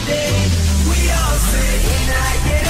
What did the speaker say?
end of the day, we all say, when I get older,